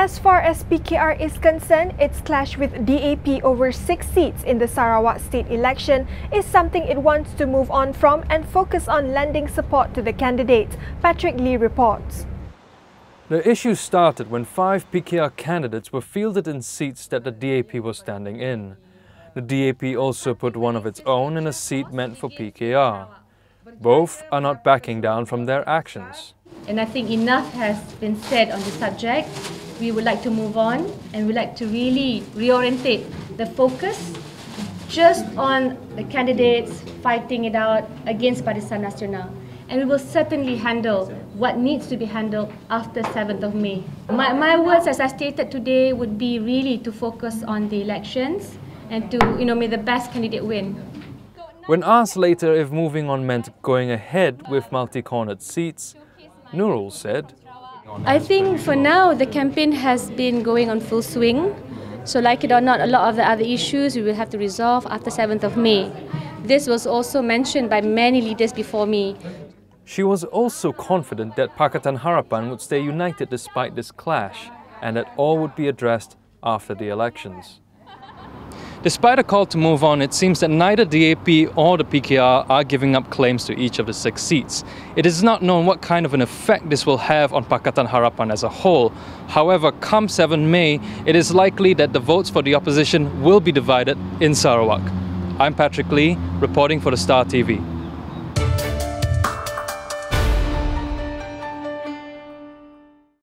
As far as PKR is concerned, its clash with DAP over six seats in the Sarawak state election is something it wants to move on from and focus on lending support to the candidates, Patrick Lee reports. The issue started when five PKR candidates were fielded in seats that the DAP was standing in. The DAP also put one of its own in a seat meant for PKR. Both are not backing down from their actions. And I think enough has been said on the subject we would like to move on and we'd like to really reorientate the focus just on the candidates fighting it out against Barisan Nasional. And we will certainly handle what needs to be handled after 7th of May. My, my words, as I stated today, would be really to focus on the elections and to, you know, may the best candidate win. When asked later if moving on meant going ahead with multi-cornered seats, Nurul said, I think for now the campaign has been going on full swing. So like it or not, a lot of the other issues we will have to resolve after 7th of May. This was also mentioned by many leaders before me. She was also confident that Pakatan Harapan would stay united despite this clash and that all would be addressed after the elections. Despite a call to move on, it seems that neither DAP or the PKR are giving up claims to each of the six seats. It is not known what kind of an effect this will have on Pakatan Harapan as a whole. However, come 7 May, it is likely that the votes for the opposition will be divided in Sarawak. I'm Patrick Lee, reporting for the Star TV.